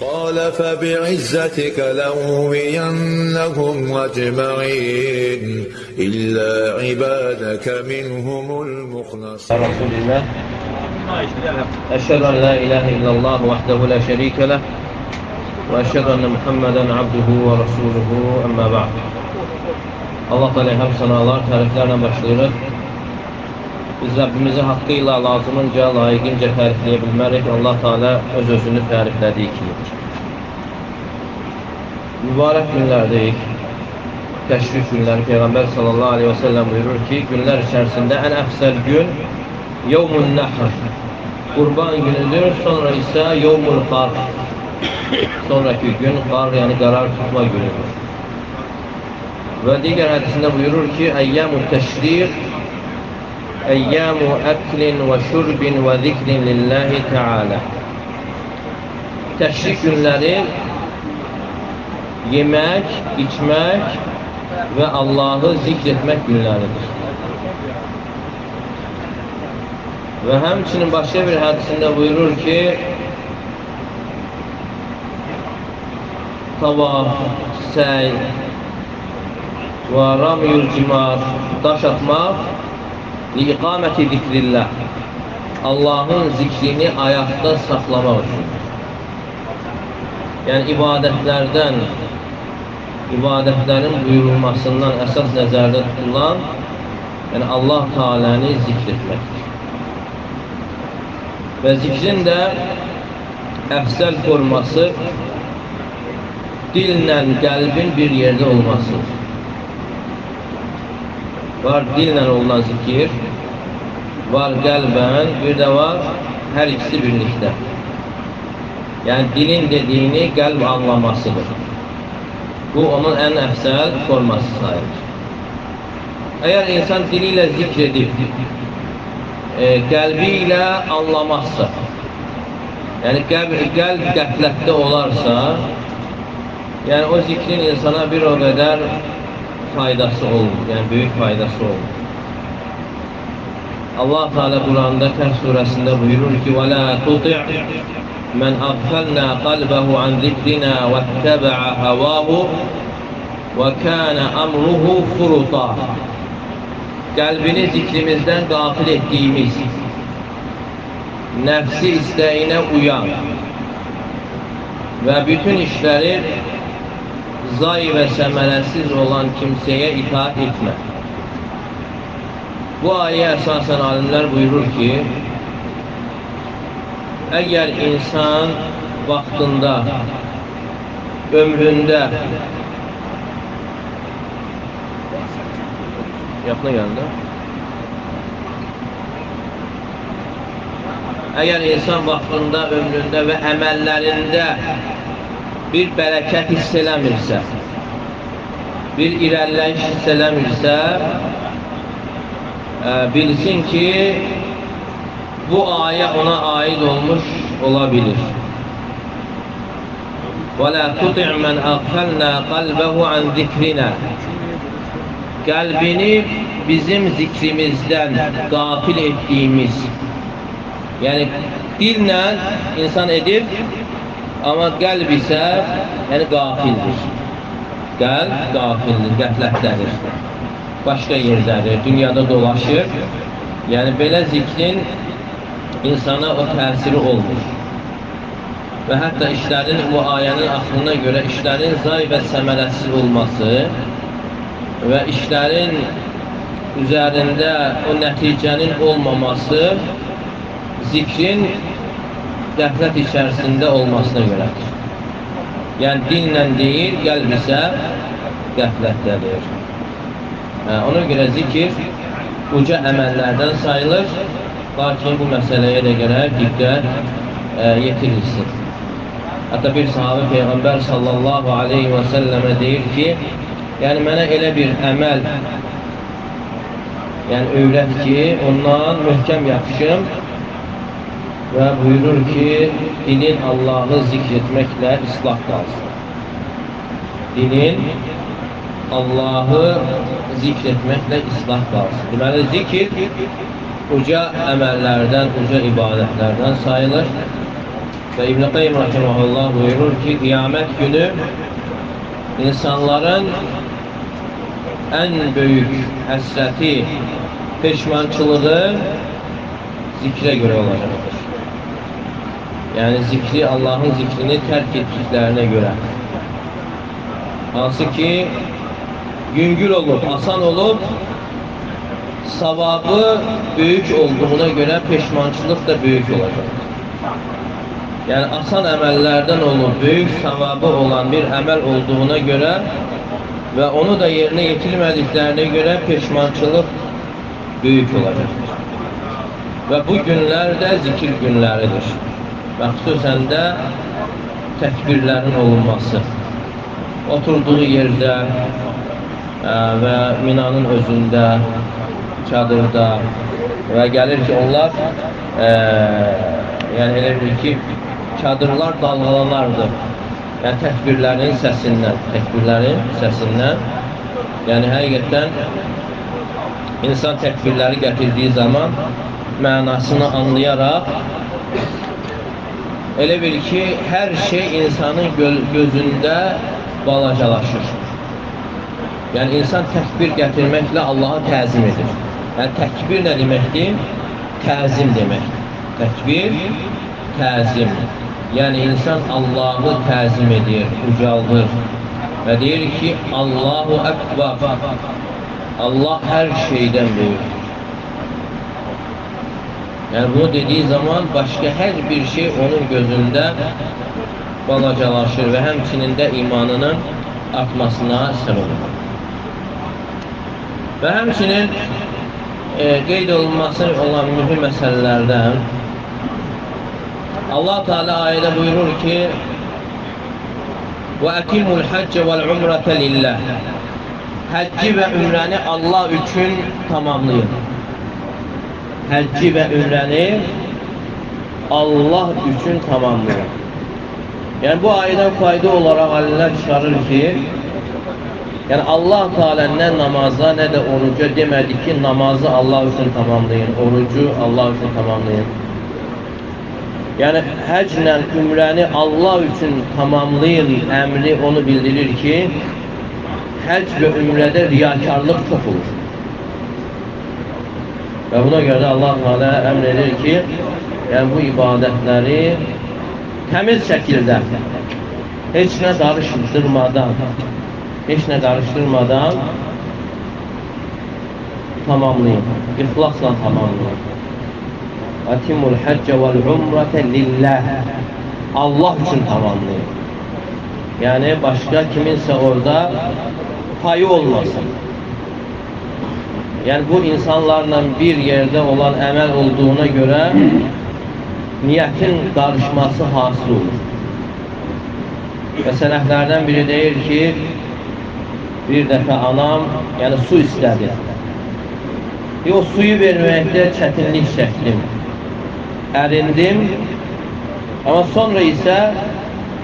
قال فبعزتك لأغوينهم أجمعين إلا عبادك منهم المخلصين رسول الله أشهد أن لا إله إلا الله وحده لا شريك له وأشهد أن محمدا عبده ورسوله أما بعد Allah Teala həm sənalar, təriflərlə başlayırıq. Biz Rəbbimizi haqqı ilə lazımınca, layiqincə tərifləyə bilmərik. Allah Teala öz-özünü təriflədiyi kimi. Mübarək günlərdəyik. Təşrif günləri Peyğəmbər sallallahu aleyhi və səlləm buyurur ki, günlər içərisində ən əfsəl gün Yevmun Nəhr. Qurban günüdür, sonra isə Yevmul Qar. Sonraki gün qar, yəni qərar tutma günüdür. Və digər hədisində buyurur ki, Əyyəmu təşriq ايام اكل وشرب وذكر لله تعالى Teşrik günleri yemek, içmek ve Allah'ı zikretmek günleridir. Ve hemçinin başka bir hadisinde buyurur ki tavaf, səy və ramyül cimar, daş atmaq liqaməti zikrillah Allahın zikrini ayaqda saxlamaq üçün. Yəni, ibadətlərdən, ibadətlərin buyurulmasından əsas nəzərdə tutulan, yəni Allah Teala'nı zikr etməkdir. Və zikrin də əfsəl forması dillə qəlbin bir yerdə olmasıdır. Var dillə olunan zikir, var qəlbən, bir də var hər ikisi birlikdə. Yəni, dilin dediyini qəlb anlamasıdır. Bu, onun ən əfsəl forması sayılır. Əgər insan dili ilə zikr edib, e, qəlbi ilə anlamazsa, yəni qəlb, qəlb qəflətdə olarsa, yəni o zikrin insana bir o qədər faydası olmur, yəni böyük faydası olmur. Allah Teala Quranda Kəhf surəsində buyurur ki: "Və la tuti' men aghfalna qalbahu an zikrina vettaba'a hawahu və kana amruhu furuta." Qəlbini zikrimizdən qafil etdiyimiz, nəfsi istəyinə uyan və bütün işləri zayi ve semeresiz olan kimseye itaat etme. Bu ayet esasen alimler buyurur ki eğer insan vaktında ömründe yakına geldi eğer insan vaktında ömründe ve emellerinde bir bərəkət hiss eləmirsə, bir irəliləyiş hiss eləmirsə, ə, bilsin ki, bu ayə ona aid olmuş ola bilir. وَلَا تُطِعْ مَنْ أَغْفَلْنَا قَلْبَهُ عَنْ ذِكْرِنَا Qəlbini bizim zikrimizdən qafil etdiyimiz, yəni dillə insan edib, Amma qəlb isə yəni qafildir. Qəlb qafildir, qəflətdədir. Başqa yerdədir, dünyada dolaşır. Yəni belə zikrin insana o təsiri olmur. Və hətta işlərin bu ayənin axırına görə işlərin zay və səmərəsiz olması və işlərin üzərində o nəticənin olmaması zikrin qəflət içərisində olmasına görədir. Yəni, dinlə deyil, qəlb isə qəflətdədir. Hə, ona görə zikir uca əməllərdən sayılır, lakin bu məsələyə də gərək diqqət ə, yetirilsin. Hətta bir sahabə Peyğəmbər sallallahu aleyhi və səlləmə deyir ki, yəni mənə elə bir əməl yəni öyrət ki, ondan möhkəm yapışım və buyurur ki, dilin Allahı zikr etməklə islah qalsın. Dilin Allahı zikr etməklə islah qalsın. Deməli, zikr uca əməllərdən, uca ibadətlərdən sayılır Və İbn-i Qayyim Rahiməhullah buyurur ki, qiyamət günü insanların ən böyük həsrəti, peşmançılığı zikrə görə olacaqdır. Yəni zikri, Allahın zikrini tərk etdiklərinə görə. Hansı ki, yüngül olub, asan olub, savabı böyük olduğuna görə peşmançılıq da böyük olacaqdır. Yəni, asan əməllərdən olub, böyük savabı olan bir əməl olduğuna görə və onu da yerinə yetirmədiklərinə görə peşmançılıq böyük olacaqdır. Və bu günlər də zikir günləridir. Və xüsusən də təkbirlərin olunması. Oturduğu yerdə ə, və minanın özündə, çadırda və gəlir ki, onlar ə, yəni elə bir ki, çadırlar dalğalanardı. Yəni təkbirlərin səsindən, təkbirlərin səsindən. Yəni həqiqətən insan təkbirləri gətirdiyi zaman mənasını anlayaraq elə bil ki, hər şey insanın gö gözündə balacalaşır. Yəni insan təkbir gətirməklə Allaha təzim edir. Yəni təkbir nə deməkdir? Təzim deməkdir. Təkbir təzim. Yəni insan Allahı təzim edir, ucaldır və deyir ki, Allahu Əkbar. Allah hər şeydən böyükdür. Yəni bunu dediyi zaman başqa hər bir şey onun gözündə balacalaşır və həmçinin də imanının artmasına səbəb olur. Və həmçinin e, qeyd olunması olan mühüm məsələlərdən Allah Teala ayədə buyurur ki: "Və əkimul həcc vəl umrata lillah." Həcci və ümrəni Allah üçün tamamlayın. Həcci və ümrəni Allah üçün tamamlayın. Yəni bu ayədən fayda olaraq alilər çıxarır ki, yəni Allah Teala nə namaza, nə də oruca demədi ki, namazı Allah üçün tamamlayın, orucu Allah üçün tamamlayın. Yəni, həclə ümrəni Allah üçün tamamlayın əmri onu bildirir ki, həc və ümrədə riyakarlıq çox olur. Və buna görə də Allah Teala əmr edir ki, yəni bu ibadətləri təmiz şəkildə, heç nə qarışdırmadan, heç nə qarışdırmadan tamamlayın, ixlasla tamamlayın. Atimul həccə vəl umrətə lillah. Allah üçün tamamlayın. Yəni, başqa kiminsə orada payı olmasın. Yəni, bu insanlarla bir yerdə olan əməl olduğuna görə niyyətin qarışması hasil olur. Və sənəhlərdən biri deyir ki, bir dəfə anam, yəni su istədi. O suyu verməkdə çətinlik çəkdim ərindim. Amma sonra isə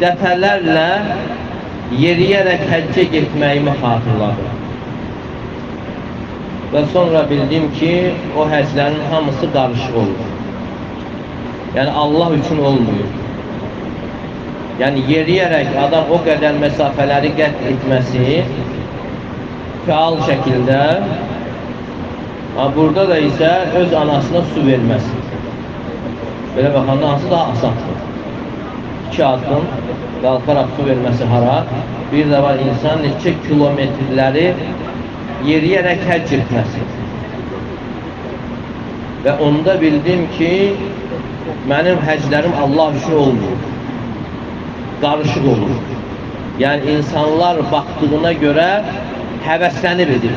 dəfələrlə yeriyərək həccə getməyimi xatırladım. Və sonra bildim ki, o həclərin hamısı qarışıq olur. Yəni, Allah üçün olmuyor. Yəni, yeriyərək adam o qədər məsafələri qət etməsi fəal şəkildə, burada da isə öz anasına su verməsi. Belə baxanda hansı daha asandır? İki addım qalxaraq su verməsi hara? Bir də var insan neçə kilometrləri yeriyərək həcc etməsi. Və onda bildim ki, mənim həclərim Allah üçün olmur. Qarışıq olur. Yəni, insanlar baxdığına görə həvəslənib edir.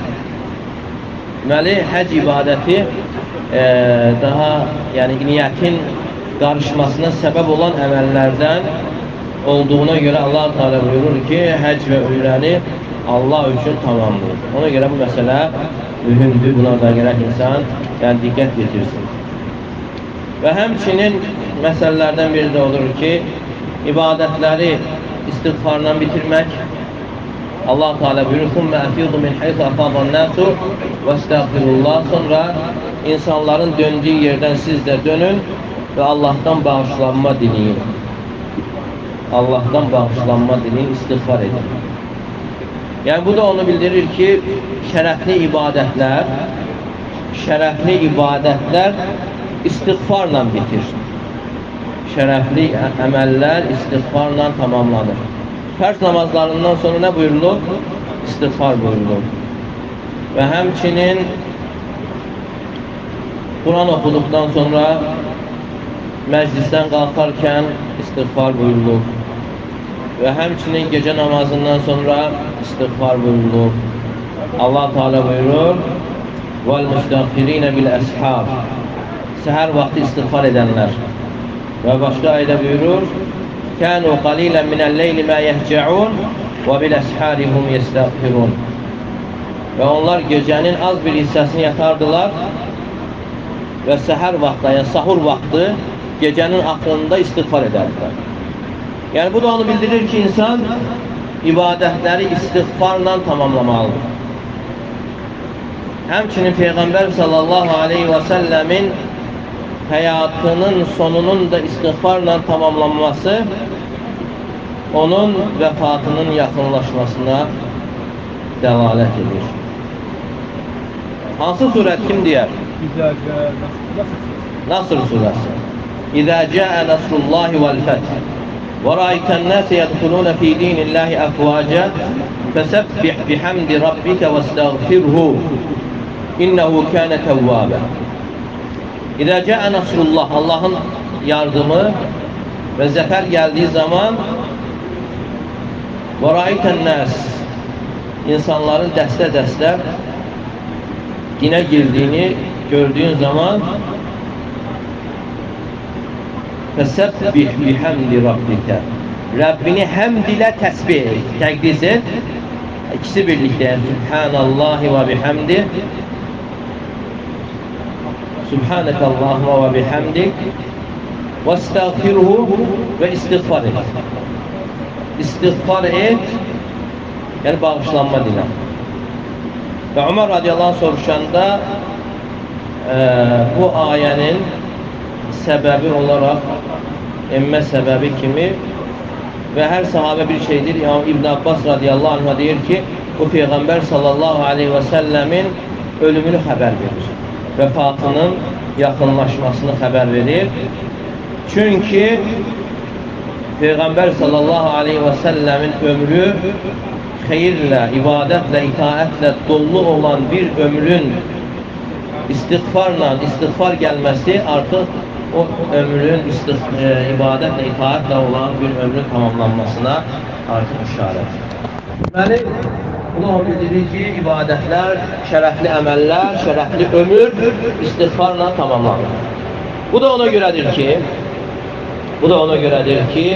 Deməli, həc ibadəti e, daha, yəni niyyətin qarışmasına səbəb olan əməllərdən olduğuna görə Allah Teala buyurur ki, həc və ümrəni Allah üçün tamamlayır. Ona görə bu məsələ mühümdür. Buna da gərək insan yəni, diqqət yetirsin. Və həmçinin məsələlərdən biri də olur ki, ibadətləri istiğfarla bitirmək. Allah Teala buyurur: "Summa afidu min haythu afada an-nasu vestağfirullah." Sonra insanların döndüyü yerdən siz də dönün və Allahdan bağışlanma diləyin. Allahdan bağışlanma dilin istiğfar edin. Yəni bu da onu bildirir ki, şərəfli ibadətlər şərəfli ibadətlər istiğfarla bitir. Şərəfli əməllər istiğfarla tamamlanır. Fərz namazlarından sonra nə buyurulur? İstiğfar buyurulur. Və həmçinin Quran oxuduqdan sonra məclisdən qalxarkən istiğfar buyurulur. Və həmçinin gecə namazından sonra istiğfar buyurulur. Allah Teala buyurur: "Vel müstəğfirin bil ashab." Səhər vaxtı istiğfar edənlər. Və başqa ayədə buyurur: "Kanu qalilan minel-leyli ma yehca'un və bil ashari hum yestəğfirun." Və onlar gecənin az bir hissəsini yatardılar və səhər vaxtı, yəni sahur vaxtı gecənin axırında istiğfar edərdilər. Yəni bu da onu bildirir ki, insan ibadətləri istiğfarla tamamlamalıdır. Həmçinin Peyğəmbər sallallahu aleyhi və səlləmin həyatının sonunun da istiğfarla tamamlanması onun vəfatının yaxınlaşmasına dəlalət edir. Hansı surət kim deyər? Nasr surəsi. İzə cəə nəsrullahi vəl-fəth ورأيت الناس يدخلون في دين الله أفواجا فسبح بحمد ربك واستغفره إنه كان توابا İzə cəə nəsrullah, Allahın yardımı və zəfər gəldiyi zaman və raitən nəs insanların dəstə-dəstə dinə girdiyini gördüyün zaman Fesebbih bihamdi rabbike Rabbini hamd ile tesbih et, tekdis et. İkisi birlikte Subhanallahi ve bihamdi Subhaneke Allahümme ve bihamdik ve estağfirhu ve istiğfar et. İstiğfar et yani bağışlanma dile. Ve Ömer radıyallahu anh soruşanda e, bu ayenin sebebi olarak emme sebebi kimi ve her sahabe bir şeydir. Yani İbn Abbas radıyallahu anh diyor ki bu peygamber sallallahu aleyhi ve sellemin ölümünü haber verir. Vefatının yaxınlaşmasını xəbər verir. Çünki Peyğəmbər sallallahu aleyhi və səlləmin ömrü xeyirlə, ibadətlə, itaətlə dolu olan bir ömrün istiğfarla, istiğfar gəlməsi artıq o ömrün e, ibadətlə, itaətlə olan bir ömrün tamamlanmasına artıq işarət. Deməli, o bildirir ki, ibadətlər, şərəfli əməllər, şərəfli ömür istiğfarla tamamlanır. Bu da ona görədir ki, bu da ona görədir ki,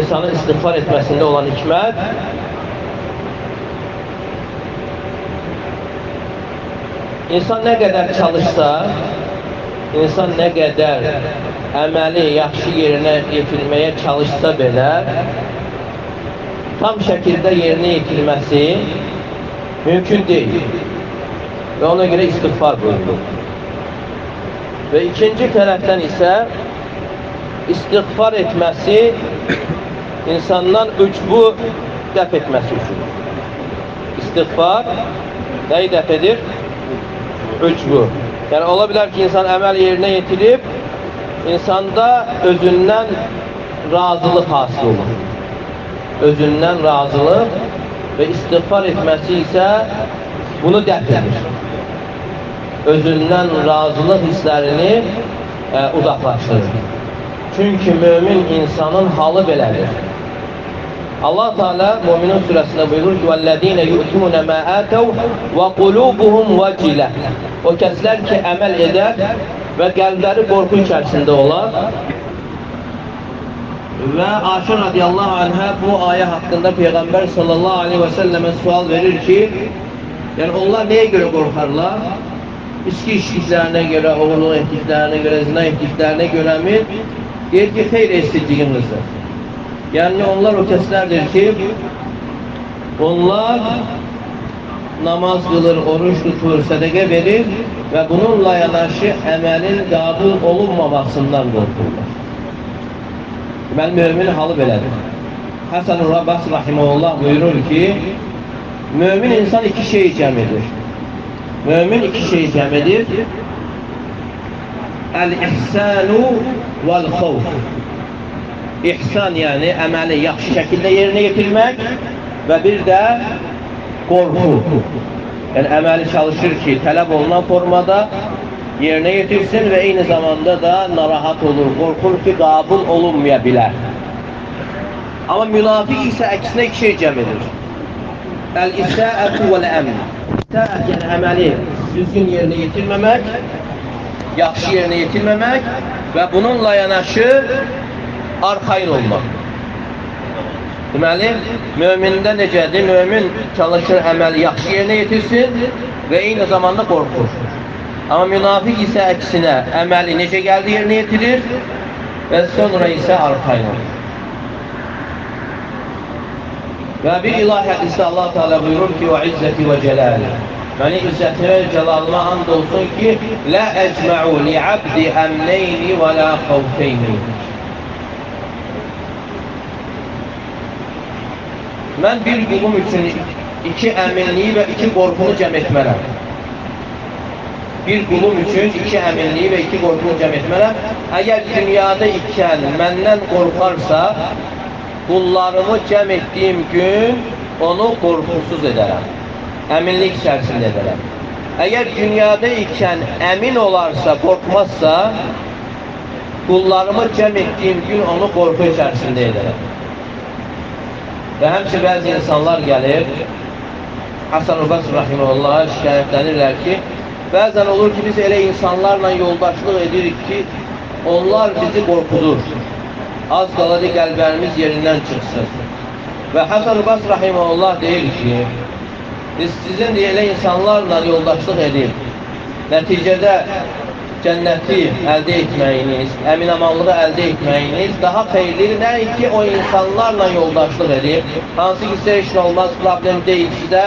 insanın istiğfar etməsində olan hikmət insan nə qədər çalışsa, insan nə qədər əməli yaxşı yerinə yetirməyə çalışsa belə, tam şəkildə yerinə yetirməsi mümkün deyil. Və ona görə istiğfar buyurulur. Və ikinci tərəfdən isə istiğfar etməsi insandan ucbu dəf etməsi üçün. İstiğfar nəyi dəf edir? Ucbu. Yəni ola bilər ki, insan əməl yerinə yetirib, insanda özündən razılıq hasıl olur. Özündən razılıq və istiğfar etməsi isə bunu dəf edir. Özündən razılıq hisslərini e, uzaqlaşdırır. Çünki mömin insanın halı belədir. Allah Teala Müminun suresinde buyurur ki: "Vellezine yu'tununa ma atau ve kulubuhum vecile." O kesler ki emel eder ve kalpleri korku içerisinde olan ve Aşır radıyallahu anh'a bu aya hakkında Peygamber sallallahu aleyhi ve selleme sual verir ki yani onlar neye göre korkarlar? İçki içtiklerine göre, oğulun ettiklerine göre, zina ettiklerine göre mi? Deyir ki, hayır ettikliğinizdir. Yəni onlar o kəslərdir ki, onlar namaz qılır, oruç tutur, sədəqə verir və bununla yanaşı əməlin qəbul olunmamasından qorxurlar. Deməli, müminin halı belədir. Həsən Rabbas Rahimullah buyurur ki, mümin insan iki şey cəm edir. Mümin iki şey cəm edir. Əl-ihsanu vəl-xavf. İhsan yəni əməli yaxşı şəkildə yerinə yetirmək və bir də qorxu. Yəni əməli çalışır ki, tələb olunan formada yerinə yetirsin və eyni zamanda da narahat olur, qorxur ki, qabul olunmaya bilər. Amma münafiq isə əksinə iki şey cəm edir. Əl-isəətu vəl-əmn. İsəət yəni düzgün yerinə yetirməmək, yaxşı yerinə yetirməmək və bununla yanaşı arxayın olmaq. Deməli, mömində necədir? Mömin çalışır, əməli yaxşı yerinə yetirsin və eyni zamanda qorxur. Amma münafiq isə əksinə əməli necə gəldi yerinə yetirir və sonra isə arxayın olur. Və bir ilahi hədisdə Allah Teala buyurur ki, və izzəti və cəlali. Məni izzətinə və cəlalına and olsun ki, Lə əcmə'u li'abdi əmneyni və lə xavfeyni. Mən bir qulum üçün iki əminliyi və iki qorxunu cəm etmərəm. Bir qulum üçün iki əminliyi və iki qorxunu cəm etmərəm. Əgər dünyada ikən məndən qorxarsa, qullarımı cəm etdiyim gün onu qorxusuz edərəm. Əminlik içərisində edərəm. Əgər dünyada ikən əmin olarsa, qorxmazsa, qullarımı cəm etdiyim gün onu qorxu içərisində edərəm. Və həmçə bəzi insanlar gəlir, Hasan Rubas Rahimullah şikayətlənirlər ki, bəzən olur ki, biz elə insanlarla yoldaşlıq edirik ki, onlar bizi qorxudur. Az qaladı qəlblərimiz yerindən çıxsın. Və Hasan Rubas Rahimullah deyir ki, biz sizin deyə elə insanlarla yoldaşlıq edib, nəticədə cənnəti əldə etməyiniz, əminamanlığı əldə etməyiniz daha xeyirlidir. Nəinki o insanlarla yoldaşlıq edib, hansı ki, sizə nə olmaz, problem deyil sizə,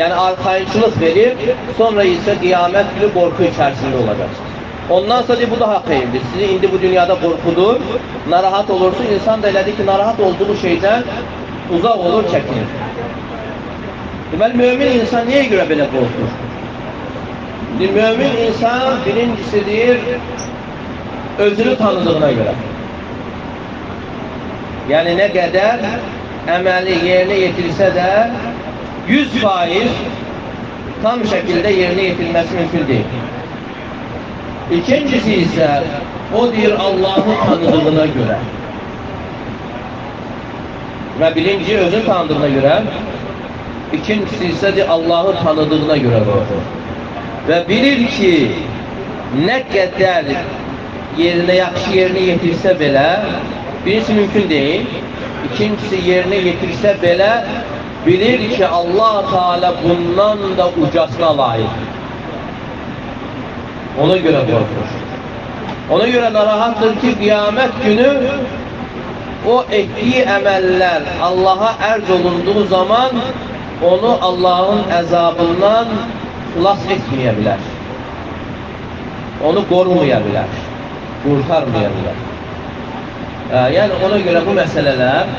yəni arxayınçılıq verib, sonra isə qiyamət günü qorxu içərisində olacaqsınız. Ondan sonra bu daha xeyirdir. Sizi indi bu dünyada qorxudur, narahat olursun. İnsan da elədir ki, narahat olduğu şeydən uzaq olur, çəkinir. Deməli, mümin insan niyə görə belə qorxur? Bir mümin insan birincisidir özünü tanıdığına göre. Yani ne kadar emeli yerine yetirse de yüz faiz tam şekilde yerine yetilmesi mümkün değil. İkincisi ise o bir Allah'ı tanıdığına göre ve birinci özü tanıdığına göre ikincisi ise Allah'ı tanıdığına göre doğru. Və bilir ki, nə qədər yerinə, yaxşı yerinə yetirsə belə, birincisi mümkün deyil, ikincisi yerinə yetirsə belə, bilir ki, Allah Teala bundan da ucasına layiq. Ona görə qorxur. Ona görə narahatdır ki, qiyamət günü o etdiyi əməllər Allaha ərz olunduğu zaman onu Allahın əzabından xilas etməyə bilər. Onu qorumaya bilər, qurtarmaya bilər. Ə, yəni ona görə bu məsələlər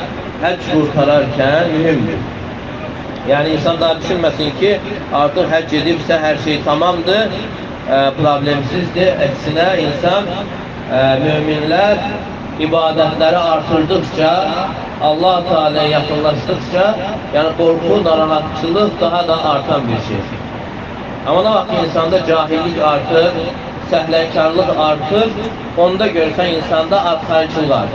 həcc qurtararkən mühümdür. Yəni insan daha düşünməsin ki, artıq həcc edibsə hər şey tamamdır, ə, problemsizdir. Əksinə insan ə, müminlər ibadətləri artırdıqca, Allah Teala yaxınlaşdıqca, yəni qorxu, narahatçılıq daha da artan bir şeydir. Ama ne vakit insanda cahillik artır, səhləkarlıq artır, onda görsən insanda arxayçıl var.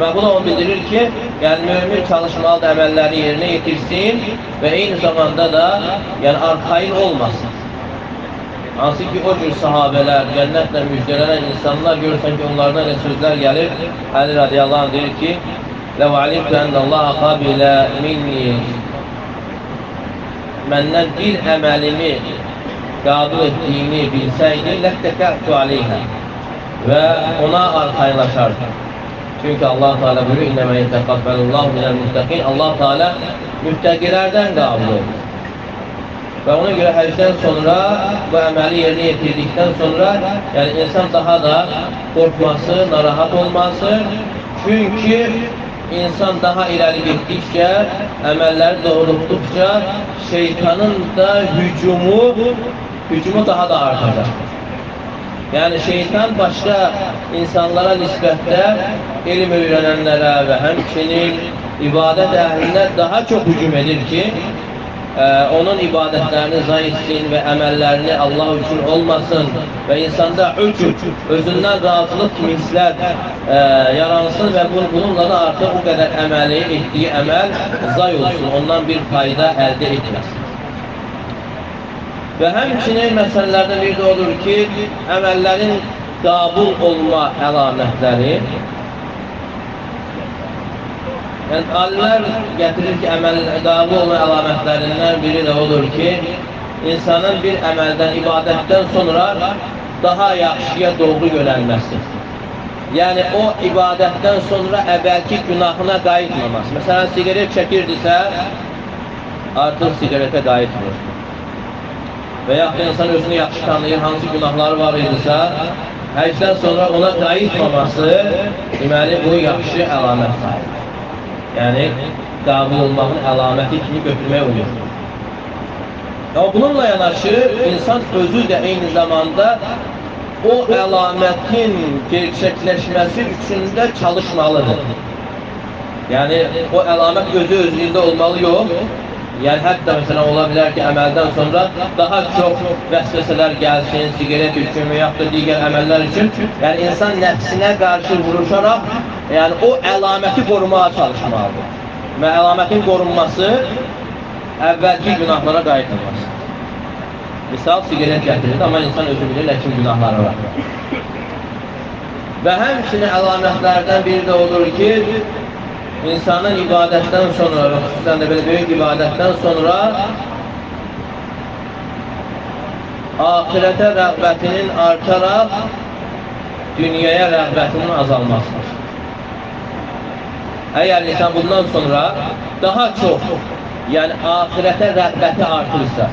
Ve bu da onu bildirir ki, yani mümin çalışmalı əməlləri yerine yetirsin ve aynı zamanda da yani arxayın olmasın. Hansı ki o cür sahabeler, cennetle müjdelenen insanlar görürsen ki onlardan ne sözler gelir. Ali radıyallahu anh deyir ki, لَوْ عَلِمْتُ اَنَّ اللّٰهَ قَبِلَ مِنِّي məndən bir əməlimi qəbul etdiyini bilsəydi, ləttəkətü aleyhə və ona arxayınlaşardı. Çünki Allah Teala buyuruyor, İnnəmə yətəqabbəlullahu minəl müttəqin. Allah Teala müttəqilərdən qəbul edir. Və ona görə həcdən sonra bu əməli yerinə yetirdikdən sonra yəni insan daha da qorxması, narahat olması Çünki insan daha irəli getdikcə, əməlləri doğrultduqca şeytanın da hücumu, hücumu daha da artacaq. Yəni şeytan başqa insanlara nisbətdə elm öyrənənlərə və həmçinin ibadət əhlinə daha çox hücum edir ki, onun ibadətlərini zayi etsin və əməllərini Allah üçün olmasın və insanda üçün özündən razılıq kimi hisslər ə, yaransın və bununla da artıq bu qədər əməli etdiyi əməl zay olsun, ondan bir fayda əldə etməsin. Və həmçinin məsələlərdən biri də odur ki, əməllərin qabul olma əlamətləri Yəni, alimlər gətirir ki, əməl qabul olma əlamətlərindən biri də odur ki, insanın bir əməldən, ibadətdən sonra daha yaxşıya doğru yönəlməsi. Yəni, o ibadətdən sonra əvvəlki günahına qayıtmaması. Məsələn, sigaret çəkirdisə, artıq sigaretə qayıtmır. Və yaxud insan özünü yaxşı tanıyır, hansı günahları var idisə, həcdən sonra ona qayıtmaması, deməli, bu yaxşı əlamət sayılır. Yəni, qəbul olmağın əlaməti kimi götürmək olur. Ya, bununla yanaşı, insan özü də eyni zamanda o əlamətin gerçəkləşməsi üçün də çalışmalıdır. Yəni, o əlamət özü özlüyündə olmalı yox. Yəni, hətta məsələn, ola bilər ki, əməldən sonra daha çox vəsvəsələr gəlsin, sigaret üçün və yaxud da digər əməllər üçün. Yəni, insan nəfsinə qarşı vuruşaraq Yəni o əlaməti qorumağa çalışmalıdır. Və əlamətin qorunması əvvəlki günahlara qayıtılmaz. Misal, sigaret gətirir, amma insan özü bilir, ləkin günahları var. Və həmçinin əlamətlərdən biri də odur ki, insanın ibadətdən sonra, xüsusən də belə böyük ibadətdən sonra ahirətə rəğbətinin artaraq dünyaya rəğbətinin azalmasıdır. Əgər insan bundan sonra daha çox, yəni ahirətə rəğbəti artırsa,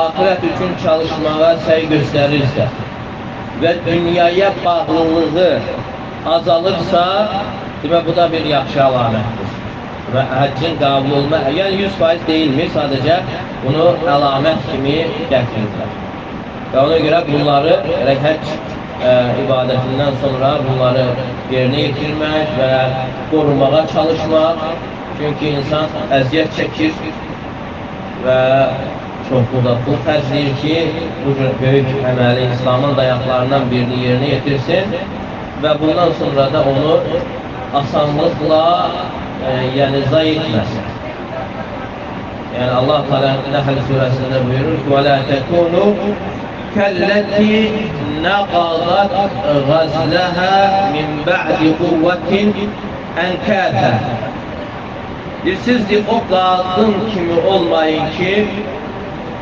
ahirət üçün çalışmağa səy göstərirsə və dünyaya bağlılığı azalırsa, demə bu da bir yaxşı əlamətdir. Və həccin qəbul olma, yəni 100% deyilmir, sadəcə bunu əlamət kimi gətirirlər. Və ona görə bunları, yəni həcc ə, ibadətindən sonra bunları yerinə yetirmək və qorumağa çalışmaq. Çünki insan əziyyət çəkir və çoxlu da pul xərcləyir ki, bu cür böyük əməli İslamın dayaqlarından birini yerinə yetirsin və bundan sonra da onu asanlıqla e, yəni zay etməsin. Yəni Allah Teala Nəhl surəsində buyurur ki: "Və la takunu kəllati naqadat ghazlaha min ba'di quwwatin ankatha." Deyir, siz deyir, o qadın kimi olmayın ki,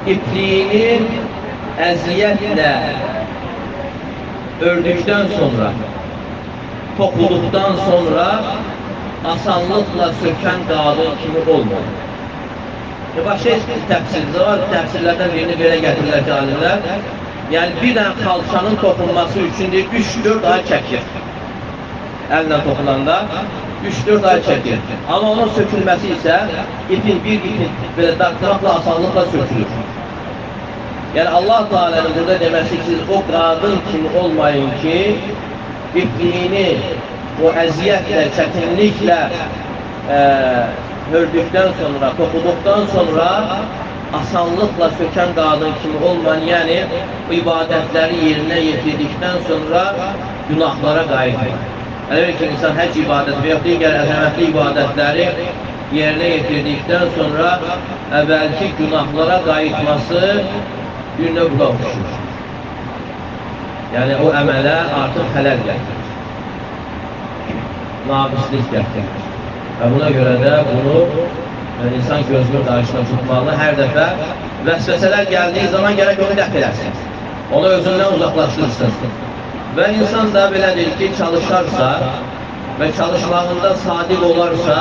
ipliyini əziyyətlə ördükdən sonra toxuduqdan sonra asanlıqla sökən qadın kimi olmayın. E, başqa təfsirdə var, təfsirlərdən birini belə gətirirlər ki, alimlər. Yəni, bir dənə xalçanın toxunması üçün deyir, 3-4 ay çəkir. Əllə toxunanda 3-4 ay çəkir. Amma onun sökülməsi isə ipin, bir ipin belə dartmaqla, asanlıqla sökülür. Yəni, Allah Teala'nın burada deməsi ki, o qadın kimi olmayın ki, ipliğini o əziyyətlə, çətinliklə e, hördükdən sonra, toxuduqdan sonra asanlıqla sökən qadın kimi olmayan, yəni bu ibadətləri yerinə yetirdikdən sonra günahlara qayıtmır. Elə ki, insan həc ibadəti və ya digər əzəmətli ibadətləri yerinə yetirdikdən sonra əvvəlki günahlara qayıtması bir növ qavuşur. Yəni o əmələ artıq xələl gətirir. Nabislik gətirir. Və buna görə də bunu yəni, insan gözünün qarşısına tutmalı. Hər dəfə vəsvəsələr gəldiyi zaman gərək onu dəf eləsin. Onu özündən uzaqlaşdırsın. Və insan da belədir ki, çalışarsa və çalışmağında sadiq olarsa,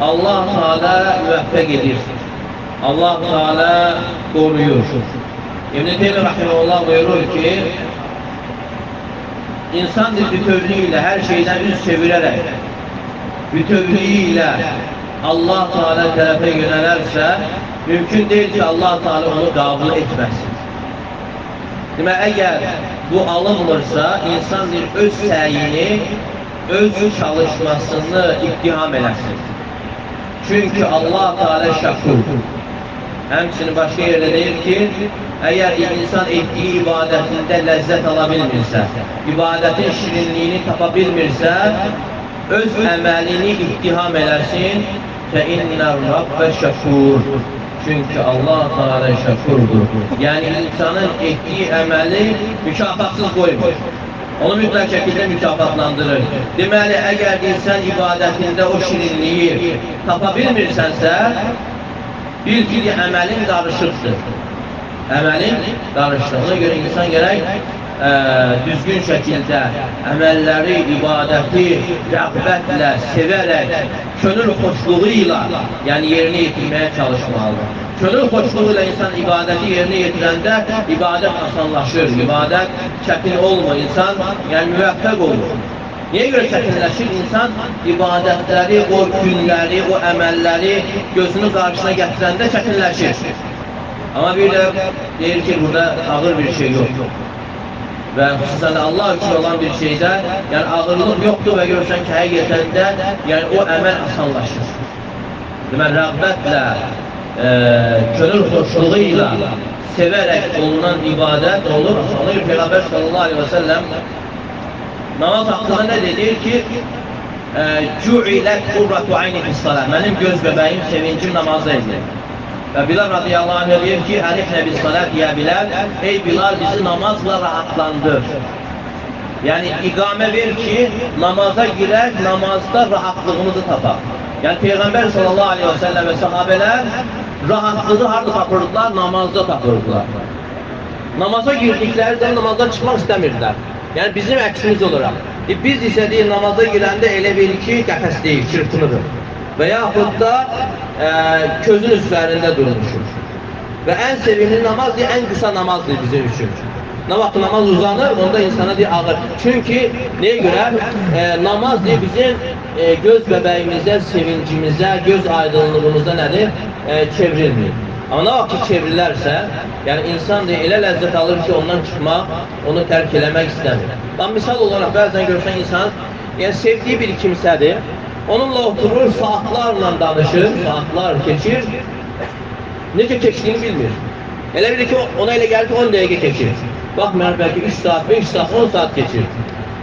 Allah Teala müvəffəq edir. Allah Teala qoruyur. İbn-i Teymi Rahimullah buyurur ki, insan bütövlüğüyle her şeyden yüz çevirerek bütövlüğüyle Allah Teala tərəfə yönələrsə, mümkün deyil ki, Allah Teala onu qəbul etməsin. Demək, əgər bu alınmırsa, insan bir öz səyini, öz çalışmasını ittiham eləsin. Çünki Allah Teala şəkur. Həmçinin başqa yerdə deyir ki, əgər insan etdiyi ibadətində ləzzət ala bilmirsə, ibadətin şirinliyini tapa bilmirsə, öz əməlini ittiham və innə Rabbə şəkur. Çünki Allah Teala şəkurdur. Yəni insanın etdiyi əməli mükafatsız qoymur. Onu mütləq şəkildə mükafatlandırır. Deməli, əgər insan ibadətində o şirinliyi tapa bilmirsənsə, bil ki, əməlin. Əməlin qarışıqlığına görə insan gərək ə, düzgün şəkildə əməlləri, ibadəti rəğbətlə, sevərək, könül xoşluğu ilə yəni yerinə yetirməyə çalışmalıdır. Könül xoşluğu ilə insan ibadəti yerinə yetirəndə ibadət asanlaşır, ibadət çətin olmur, insan yəni müvəffəq olur. Niyə görə çətinləşir? İnsan ibadətləri, o günləri, o əməlləri gözünün qarşısına gətirəndə çətinləşir. Amma bir də deyir ki, burada ağır bir şey yoxdur. Və xüsusən Allah üçün olan bir şeydə, yəni ağırlıq yoxdur və görürsən ki, həqiqətən də o əməl asanlaşır. Deməli, rəğbətlə, e, könül xoşluğu ilə sevərək olunan ibadət olur. Asanlıq Peyğəmbər sallallahu aleyhi və səlləm namaz haqqında nə deyir ki, Cü'ilət qurratu ayni fis-salah. Mənim göz bəbəyim, sevincim namazda idi. Ve Bilal radıyallahu anh diyor ki Elifne bis salat ya Bilal Ey Bilal bizi namazla rahatlandır. Yani ikame ver ki namaza girer, namazda rahatlığımızı tapar. Yani Peygamber sallallahu aleyhi ve sellem ve sahabeler rahatlığı harda tapırdılar, namazda tapırdılar. Namaza girdikleri zaman namazdan çıkmak istemirdiler. Yani bizim eksimiz olarak. E biz ise değil namaza girende elə bil ki, qəfəsdəyik, çırpınıdır. Və yaxud da ə, közün üzvlərində durmuşuz. Və ən sevimli namaz deyil, ən qısa namazdır bizim üçün. Nə vaxt namaz uzanır, onda insana deyil, ağır. Çünki nəyə görə? E, namaz deyil, bizim e, göz bəbəyimizə, sevincimizə, göz aydınlığımıza nədir? E, çevrilmir. Amma nə vaxt ki, çevrilərsə, yəni insan deyil, elə ləzzət alır ki, ondan çıxmaq, onu tərk eləmək istəmir. Tam misal olaraq bəzən görsən insan, yəni sevdiyi bir kimsədir, Onunla oturur, saatlarla danışır, saatlar geçir. Nece geçtiğini bilmiyor. Hele bir ki ona ile geldi 10 dakika geçir. Bakmayan belki 3 saat, 5 saat, 10 saat geçir.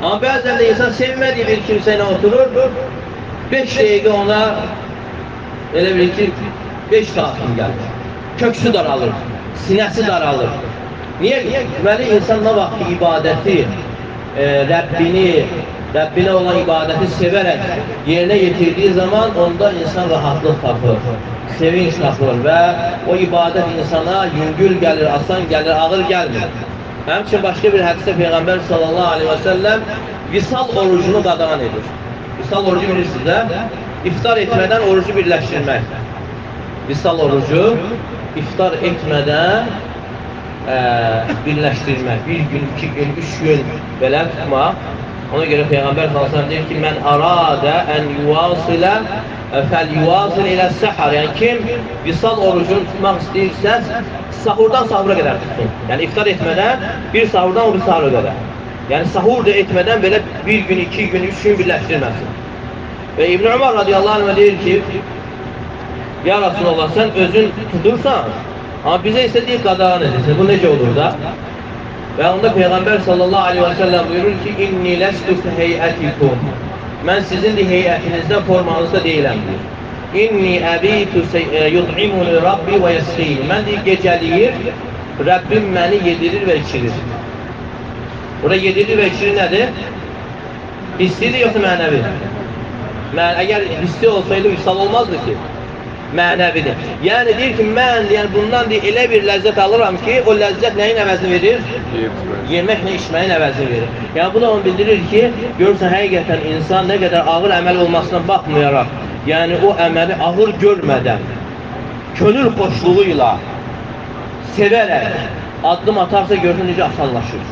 Ama bazen de insan sevmediği bir kimseyle oturur, 5 dakika ona hele bir ki 5 saatin geldi. Köksü daralır, sinesi daralır. Niye? niye? Deməli, insanla vaxtı ibadəti, e, Rəbbini, Rəbbinə olan ibadəti sevərək yerinə yetirdiyi zaman onda insan rahatlıq tapır, sevinç tapır və o ibadət insana yüngül gəlir, asan gəlir, ağır gəlmir. Həmçin başqa bir hədisdə Peyğəmbər sallallahu aleyhi və səlləm visal orucunu qadağan edir. Visal orucu bilirsiniz iftar etmədən orucu birləşdirmək. Visal orucu iftar etmədən ə, birləşdirmək, bir gün, iki gün, üç gün belə tutmaq. Ona görə Peyğəmbər s.ə.v deyir ki, mən aradə ən yuvasilə fəl yuvasil ilə səhər. Yəni, kim visal orucunu tutmaq istəyirsə, sahurdan sahura qədər tutsun. Yəni, iftar etmədən bir sahurdan o bir sahura qədər. Yəni, sahur da etmədən belə bir gün, iki gün, üç gün birləşdirməsin. Və İbn Ömər radiyallahu anh deyir ki, Ya Rasulallah, sən özün tutursan, amma bizə isə deyir, qadağan edirsən. Bu necə olur da? Və onda Peyğəmbər sallallahu aleyhi və səlləm buyurur ki, İnni ləstu heyətikum. Mən sizin heyətinizdə, formanızda deyiləm, deyir. İnni əbitu yud'imuni Rabbi və yəsqin. Mən deyir, gecəliyir, Rəbbim məni yedirir və içirir. Burada yedirir və içirir nədir? Hissidir yoxsa mənəvi? Mən, əgər hissi olsaydı, vüsal olmazdı ki mənəvidir. Yəni deyir ki, mən yəni bundan deyir, elə bir ləzzət alıram ki, o ləzzət nəyin əvəzini verir? Yeməklə içməyin əvəzini verir. Yəni bu da onu bildirir ki, görürsən həqiqətən insan nə qədər ağır əməl olmasına baxmayaraq, yəni o əməli ağır görmədən, könül xoşluğu ilə, sevərək addım atarsa görürsən necə asanlaşır.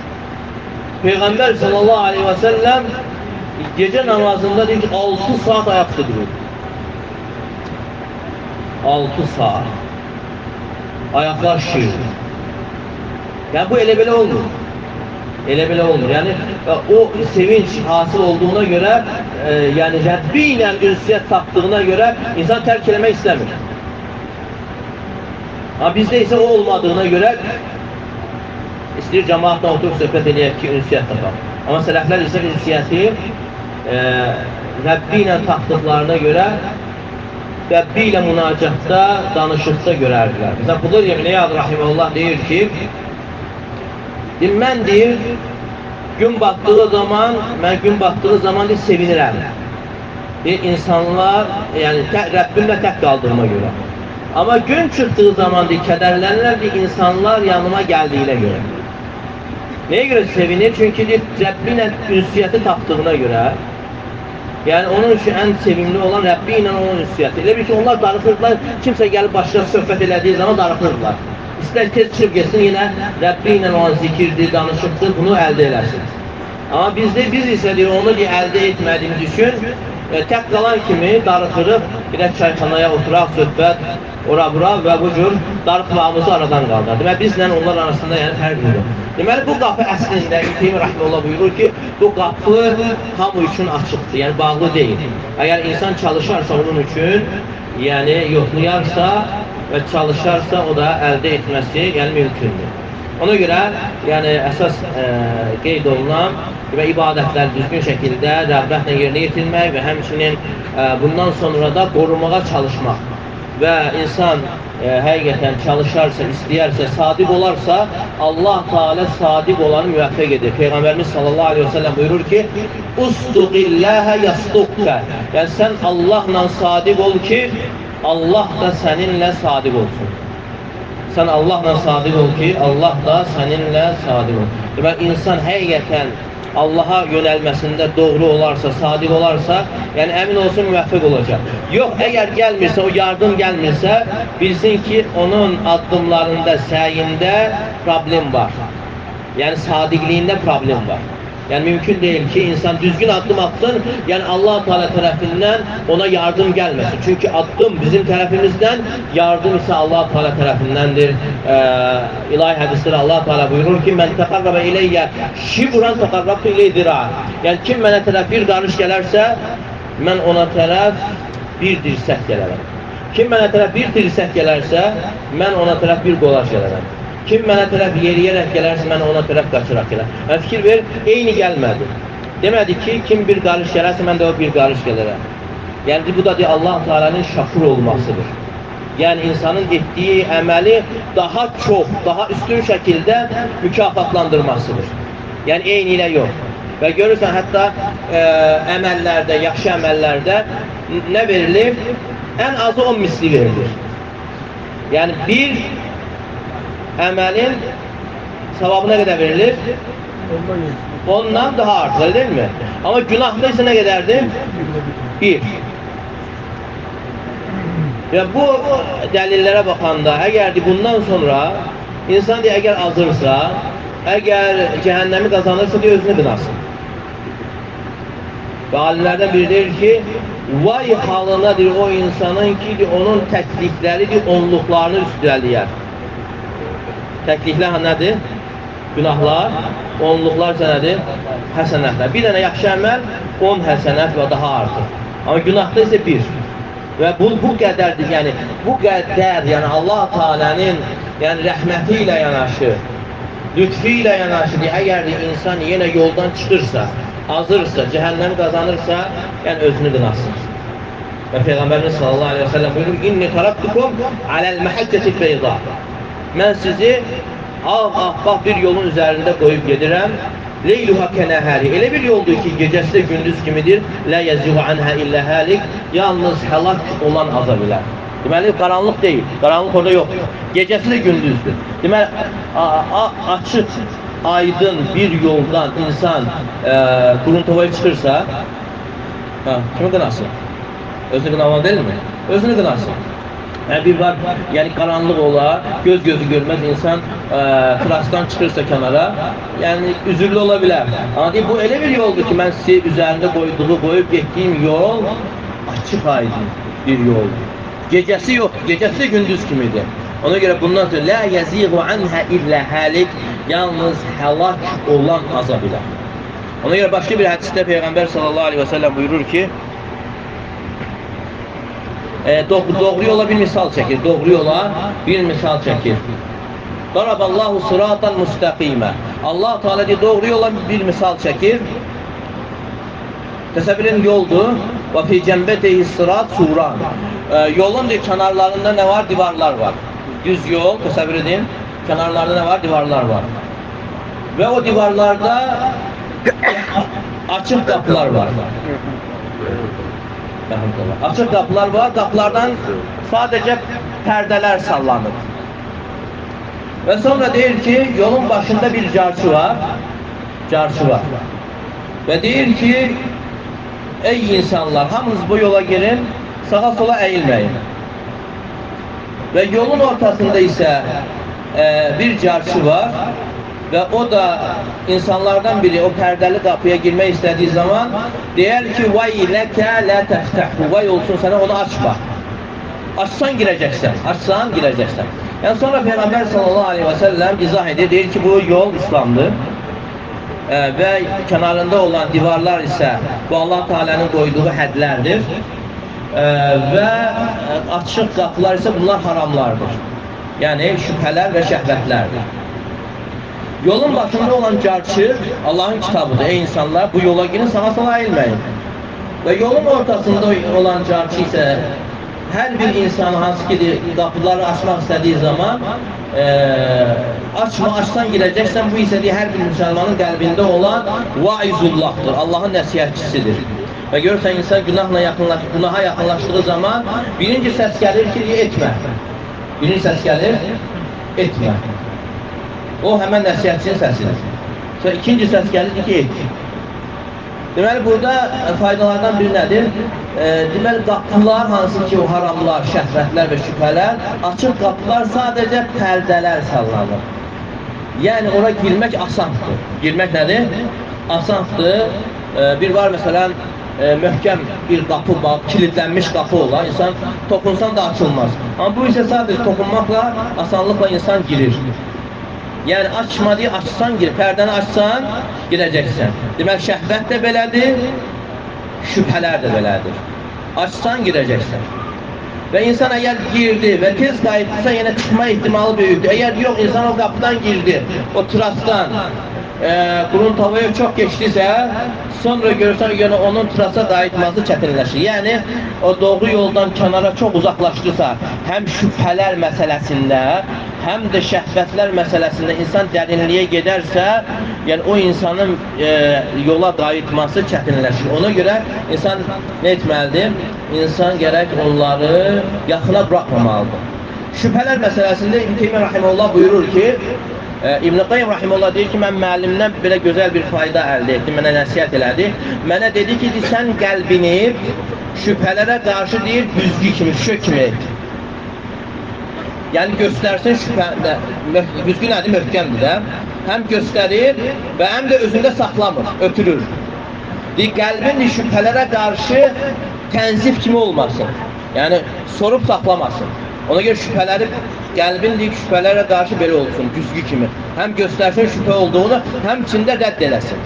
Peyğəmbər sallallahu aleyhi və səlləm gecə namazında deyir ki, 6 saat ayaqda durur. altı saat. Ayaklar şiir. Yani bu elebele olmuyor. Elebele olmuyor. Yani e, o sevinç hasıl olduğuna göre e, yani Rabbi ile ünsiyet taktığına göre insan terk etmek istemiyor. Ama bizde ise o olmadığına göre istəyir cəmaatla oturub söhbət eləyək ki, ünsiyyət tapaq. Amma sələflər isə ünsiyyəti e, Rəbbi ilə tapdıqlarına Rəbbi ilə münacatda, danışıqda görərdilər. Məsələn, Qudur Yemin Eyad Rahiməllah deyir ki, Deyir, mən deyir, gün batdığı zaman, mən gün batdığı zaman deyir, sevinirəm. Deyir, insanlar, yəni tə, Rəbbimlə tək qaldığıma görə. Amma gün çıxdığı zaman deyir, kədərlənirəm, deyir, insanlar yanıma gəldiyinə görə. Nəyə görə sevinir? Çünki deyir, Rəbbi ilə ünsiyyəti tapdığına görə. Yəni onun üçün ən sevimli olan Rəbbi ilə onun ünsiyyəti. Elə bir ki, onlar darıxırdılar, kimsə gəlib başlayıb söhbət elədiyi zaman darıxırdılar. İstər tez çıxıb getsin, yenə Rəbbi ilə olan zikirdir, danışıqdır, bunu əldə eləsin. Amma bizdə biz isə deyir, onu deyir, əldə etmədiyimiz üçün e, tək qalan kimi darıxırıb, gedək çayxanaya oturaq, söhbət, ora-bura və bu cür darıxmağımızı aradan qaldırır. Deməli, bizlə onlar arasında yəni fərq yoxdur. Deməli, bu qapı əslində İbn Rəhməllah buyurur ki, bu qapı hamı üçün açıqdır, yəni bağlı deyil. Əgər insan çalışarsa onun üçün, yəni yoxlayarsa, və çalışarsa o da əldə etməsi yəni mümkündür. Ona görə yəni əsas e, qeyd olunan və ibadətlər düzgün şəkildə rəğbətlə yerinə yetirmək və həmçinin e, bundan sonra da qorumağa çalışmaq və insan e, həqiqətən çalışarsa, istəyərsə, sadiq olarsa, Allah Teala sadiq olanı müvəffəq edir. Peyğəmbərimiz sallallahu aleyhi və səlləm buyurur ki, Ustuqilləhə yasduqkə Yəni sən Allahla sadiq ol ki, Allah da səninlə sadiq olsun. Sən Allahla sadiq ol ki, Allah da səninlə sadiq ol. Deməli, insan həqiqətən Allaha yönəlməsində doğru olarsa, sadiq olarsa, yəni əmin olsun müvəffəq olacaq. Yox, əgər gəlmirsə, o yardım gəlmirsə, bilsin ki, onun addımlarında, səyində problem var. Yəni sadiqliyində problem var. Yəni mümkün deyil ki, insan düzgün addım atsın, yəni Allah Teala tərəfindən ona yardım gəlməsin. Çünki addım bizim tərəfimizdən, yardım isə Allah Teala tərəfindəndir. Ee, ilahi hədisdə Allah Teala buyurur ki, "Mən təqarraba ileyyə şibran təqarrabtu iley zira." Yəni kim mənə tərəf bir qarış gələrsə, mən ona tərəf bir dirsək gələrəm. Kim mənə tərəf bir dirsək gələrsə, mən ona tərəf bir qolaş gələrəm. Kim mənə tərəf yeriyərək gələrsə, mən ona tərəf qaçıraq gələr. Yəni, fikir ver, eyni gəlmədi. Demədi ki, kim bir qarış gələrsə, mən də o bir qarış gələrəm. Yəni, bu da Allah Teala'nın şakur olmasıdır. Yəni, insanın etdiyi əməli daha çox, daha üstün şəkildə mükafatlandırmasıdır. Yəni, eyni ilə yox. Və görürsən, hətta ə, əməllərdə, yaxşı əməllərdə nə verilir? Ən azı 10 misli verilir. Yəni, bir emelin sevabı ne kadar verilir? Ondan daha artır öyle değil mi? Ama günahda ise ne kadardı? Bir. Ve bu delillere bakanda eğer bundan sonra insan diye eğer azırsa eğer cehennemi kazanırsa diye özünü binasın. Ve alimlerden biri der ki vay halına diyor o insanın ki diyor, onun təklifləri diyor, onluqlarını üstələyər. Təkliflər nədir? Günahlar, onluqlar isə nədir? Həsənətlər. Bir dənə yaxşı əməl 10 həsənət və daha artır. Amma günahda isə bir. Və bu, bu qədərdir, yəni bu qədər, yəni Allah Teala'nın yəni rəhməti ilə yanaşı, lütfi ilə yanaşı, əgər insan yenə yoldan çıxırsa, azırsa, cəhənnəm qazanırsa, yəni özünü qınasın. Və Peyğəmbərimiz sallallahu aleyhi və səlləm buyurur, İnni taraktukum aləl məhəccəti feyda. Mən sizi ağ-ağ bir yolun üzərində qoyub gedirəm. Leyluha kənəhəri. Elə bir yoldur ki, gecəsi də gündüz kimidir. Lə yəzihu anhə illə həlik. Yalnız həlak olan aza bilər. Deməli, qaranlıq deyil. Qaranlıq orada yoxdur. Gecəsi də gündüzdür. Deməli, açıq, aydın bir yoldan insan e, Quruntovaya çıxırsa, hə, kimi qınasın? Özünü qınamaq deyilmi? Özünü qınasın. Yəni bir var, yəni qaranlıq olar, göz gözü görməz insan ə, trasdan çıxırsa kənara, yəni üzürlü ola bilər. Bu elə bir yoldur ki, mən sizi üzərində qoyduğu, qoyub getdiyim yol açıq aydın bir yoldur. Gecəsi yoxdur, gecəsi də gündüz kimidir. Ona görə bundan sonra la yaziğu anha illa halik, yalnız həlak olan aza. Ona görə başqa bir hədisdə Peyğəmbər sallallahu aleyhi və səlləm buyurur ki, e, doğru, doğru yola bir misal çəkir. Doğru yola bir misal çəkir. Daraballahu sıratan müstəqimə. Allah Teala deyir, doğru yola bir misal çəkir. Təsəvvürün yoldur. Və fi cəmbətehi sırat suran. E, yolun deyir, kənarlarında nə var? Divarlar var. Düz yol, təsəvvür edin. Kənarlarında nə var? Divarlar var. Və o divarlarda açıq qapılar var. Açıq qapılar var, qapılardan sadəcə pərdələr sallanır. Və sonra deyir ki, yolun başında bir carçı var, carçı var. Və deyir ki, ey insanlar, hamınız bu yola girin, sağa sola əyilməyin. Və yolun ortasında isə e, bir carçı var ve o da insanlardan biri o perdeli kapıya girmek istediği zaman der ki vay leke la teftahu vay olsun sana onu açma. Açsan gireceksin açsan gireceksin yani sonra Peygamber sallallahu aleyhi ve sellem izah edir der ki bu yol İslam'dır. E, ve kenarında olan divarlar ise bu Allah Teala'nın koyduğu hədlərdir. E, ve açıq qapılar ise bunlar haramlardır. Yani şübhələr ve şəhvətlərdir. Yolun başında olan carçı Allahın kitabıdır. Ey insanlar bu yola girin sağa sola eğilmeyin. Ve yolun ortasında olan carçı ise her bir insan hansı ki kapıları açmak istediği zaman e, açma açsan gireceksen bu istediği her bir Müslümanın kalbinde olan vaizullah'tır. Allah'ın nəsihətçisidir. Ve görürsen insan günahla yakınlaş, günaha yakınlaştığı zaman birinci ses gelir ki etme. Birinci ses gelir etme. O həmən nəsiyyətçinin səsidir. Sonra ikinci səs gəlir ki, et. Deməli, burada faydalardan biri nədir? E, deməli, qapılar, hansı ki, o haramlar, şəhvətlər və şübhələr, açıq qapılar sadəcə pərdələr sallanır. Yəni, ora girmək asandır. Girmək nədir? Asandır. E, bir var, məsələn, e, möhkəm bir qapı var, kilitlənmiş qapı olan, insan toxunsan da açılmaz. Amma bu isə sadəcə toxunmaqla, asanlıqla insan girir. Yani açma diye açsan gir, perdeni açsan gireceksən. Demək, şəhvət də belədir, şübhələr də belədir. Açsan girəcəksən. Ve insan eğer girdi ve tez kayıtlıysa yine çıkma ihtimali büyüktü. Eğer yok insan o kapıdan girdi, o trastan, e, bunun tavaya çok geçtiyse sonra görürsen yine onun trasa kayıtması çetinleşir. Yani o doğru yoldan kenara çok uzaklaştıysa hem şüpheler meselesinde həm də şəhvətlər məsələsində insan dərinliyə gedərsə, yəni o insanın e, yola qayıtması çətinləşir. Ona görə insan nə etməlidir? İnsan gərək onları yaxına buraxmamalıdır. Şübhələr məsələsində İbn Teymiyyə rahimehullah buyurur ki, e, İbn Qayyim rahimehullah deyir ki, mən müəllimdən belə gözəl bir fayda əldə etdim, mənə nəsihət elədi. Mənə dedi ki, sən qəlbini şübhələrə qarşı deyir, güzgü kimi, şök kimi et. Yəni göstərsin şübhəndə, güzgü nədir? Möhkəmdir də. Həm göstərir və həm də özündə saxlamır, ötürür. Deyir, qəlbin şübhələrə qarşı tənzif kimi olmasın. Yəni, sorub saxlamasın. Ona görə şübhələri, qəlbin deyik, şübhələrə qarşı belə olsun, güzgü kimi. Həm göstərsin şübhə olduğunu, həm içində rədd eləsin.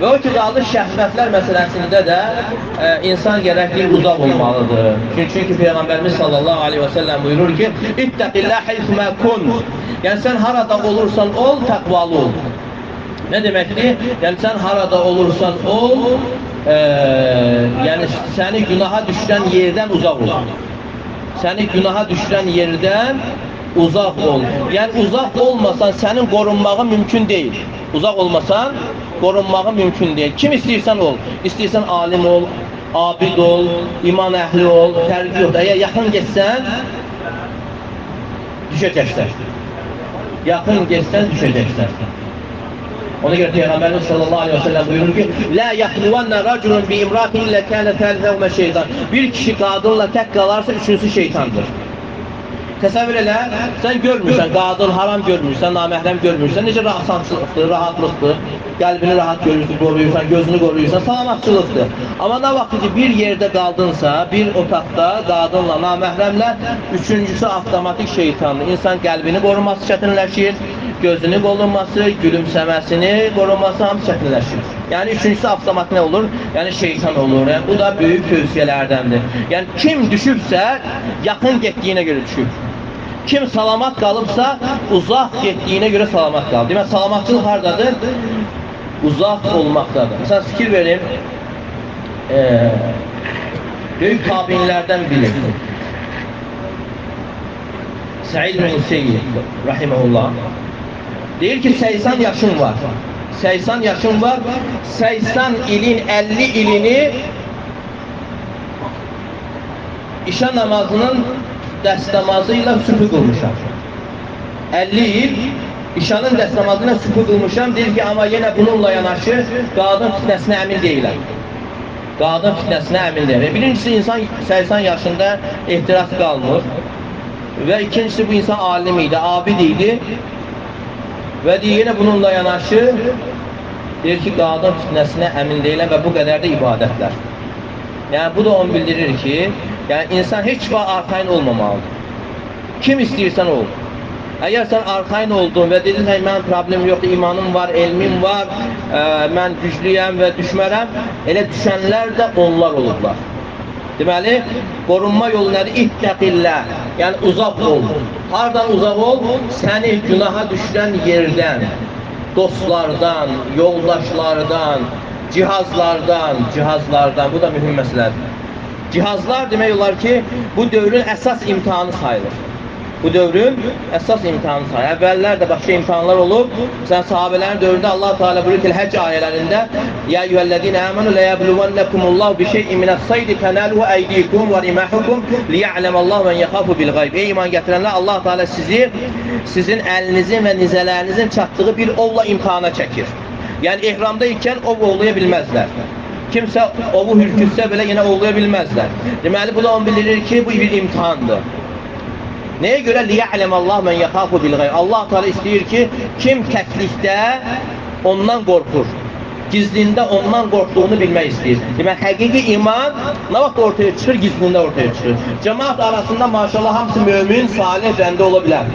Və o ki, qaldı şəhvətlər məsələsində də e, insan gərəkli uzaq olmalıdır. Çünki, çünki Peyğəmbərimiz sallallahu aleyhi və səlləm buyurur ki, İttəqillə heyfmə kun. Yəni, sən harada olursan ol, təqvalı ol. Nə deməkdir? Yəni, sən harada olursan ol, e, yəni səni günaha düşən yerdən uzaq ol. Səni günaha düşən yerdən uzaq ol. Yəni, uzaq olmasan sənin qorunmağın mümkün deyil. Uzaq olmasan, qorunmağı mümkün deyil. Kim istəyirsən ol. İstəyirsən alim ol, abid ol, iman əhli ol, fərqi yoxdur. Əgər yaxın getsən, düşəcəksən. Yaxın getsən, düşəcəksən. Ona görə Peyğəmbərimiz sallallahu aleyhi ve sellem buyurur ki, La yaxluvanna raculun bi imratin illə kənə təlzəvmə şeytan. Bir kişi qadınla tək qalarsa, üçüncüsü şeytandır. Təsəvvür elə, sən görmürsən, qadın haram görmürsən, naməhrəm görmürsən, necə rahatçılıqdır, rahatlıqdır, qəlbini rahat görürsən, qoruyursan, gözünü qoruyursan, salamatçılıqdır. Amma nə vaxt ki, bir yerdə qaldınsa, bir otaqda qadınla, naməhrəmlə, üçüncüsü avtomatik şeytandır. İnsan qəlbini qoruması çətinləşir, gözünü qorunması, gülümsəməsini qoruması hamı çətinləşir. Yəni üçüncüsü avtomat nə olur? Yəni şeytan olur. Yəni, bu da böyük tövsiyələrdəndir. Yəni kim düşübsə, yaxın getdiyinə görə düşüb. Kim salamat kalıpsa uzak gittiğine göre salamat kalır. Demek salamatçılık hardadır? Uzak olmaktadır. Mesela fikir vereyim. Ee, büyük tabinlerden biri. Said bin Seyyid rahimahullah. Deyir ki 80 yaşım var. 80 yaşım var. 80 ilin 50 ilini işe namazının dəstəmazı ilə sübhü qılmışam. 50 il işanın dəstəmazı ilə sübhü qılmışam, deyir ki, amma yenə bununla yanaşı qadın fitnəsinə əmin deyiləm. Qadın fitnəsinə əmin deyiləm. Birincisi, insan 80 yaşında ehtiras qalmır və ikincisi, bu insan alim idi, abid idi və deyir, yenə bununla yanaşı deyir ki, qadın fitnəsinə əmin deyiləm və bu qədər də ibadətlər. Yəni, bu da onu bildirir ki, yəni insan heç vaxt arxain olmamalıdır. Kim istəyirsən ol. Əgər sən arxain oldun və dedin, hə, mənim problemim yoxdur, imanım var, elmim var, ə, mən güclüyəm və düşmərəm, elə düşənlər də onlar olublar. Deməli, qorunma yolu nədir? İttəqillə, yəni uzaq ol. Hardan uzaq ol? Səni günaha düşürən yerdən, dostlardan, yoldaşlardan, cihazlardan, cihazlardan, bu da mühüm məsələdir. Cihazlar demək olar ki, bu dövrün əsas imtihanı sayılır. Bu dövrün əsas imtihanı sayılır. Əvvəllər də başqa imtihanlar olub. Məsələn, sahabələrin dövründə Allah Teala buyurur ki, Həcc ayələrində: "Ya eyyuhellezine amenu la yabluwannakumullahu bi şey'in minas-saydi tanaluhu aydikum və rimahukum liya'lemallahu men yakhafu bil gayb." Ey iman gətirənlər, Allah Teala sizi sizin əlinizin və nizələrinizin çatdığı bir ovla imtahana çəkir. Yəni ehramda ikən ov ovlaya bilməzlər. Kimsə ovu hürkütsə belə yenə ovlaya bilməzlər. Deməli, bu da onu bildirir ki, bu bir imtihandır. Nəyə görə liya'lem Allah men yaxafu bil gayb? Allah Teala istəyir ki, kim təklikdə ondan qorxur. Gizlində ondan qorxduğunu bilmək istəyir. Demək, həqiqi iman nə vaxt ortaya çıxır? Gizlində ortaya çıxır. Cəmaat arasında maşallah hamısı mömin, salih, rəndə ola bilər.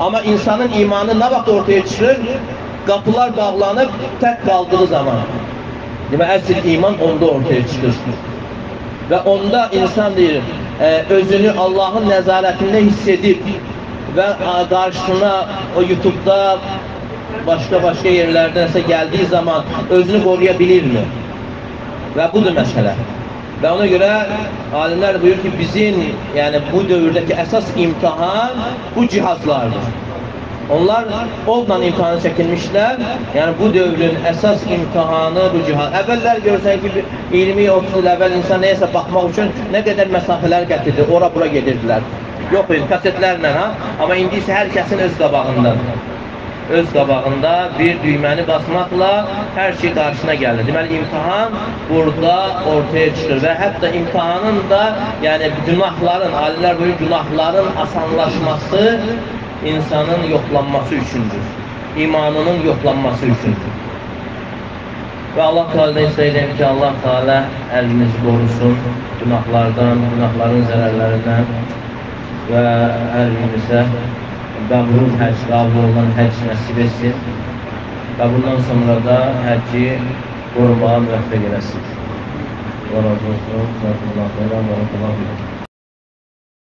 Amma insanın imanı nə vaxt ortaya çıxır? Qapılar bağlanıb tək qaldığı zaman. Değil mi? Asıl iman onda ortaya çıkır. Ve onda insan değil, e, özünü Allah'ın nezaretinde hissedip ve e, karşısına o YouTube'da başka başka yerlerdense geldiği zaman özünü koruyabilir mi? Ve budur mesele. Ve ona göre alimler buyur ki bizim yani bu dövrdeki esas imtihan bu cihazlardır. Onlar odla imtihanı çəkilmişlər. Yəni bu dövrün əsas imtihanı bu cihaz. Əvvəllər görsən ki, 20-30 il əvvəl insan nəyəsə baxmaq üçün nə qədər məsafələr qət edir, ora-bura gedirdilər. Yox idi, kasetlərlə ha. Amma indi isə hər kəsin öz qabağında. Öz qabağında bir düyməni basmaqla hər şey qarşısına gəlir. Deməli, imtihan burada ortaya çıxır və hətta imtihanın da, yəni günahların, alimlər buyur, günahların asanlaşması insanın yoxlanması üçündür. İmanının yoxlanması üçündür. Və Allah Teala istəyirəm ki, Allah Teala əlimizi qorusun günahlardan, günahların zərərlərindən və hər birimizə qəbul həcc, qəbul olunan həcc nəsib etsin və bundan sonra da həcci qorumağa müvəffəq eləsin. Allah razı olsun. Sallallahu aleyhi ve sellem.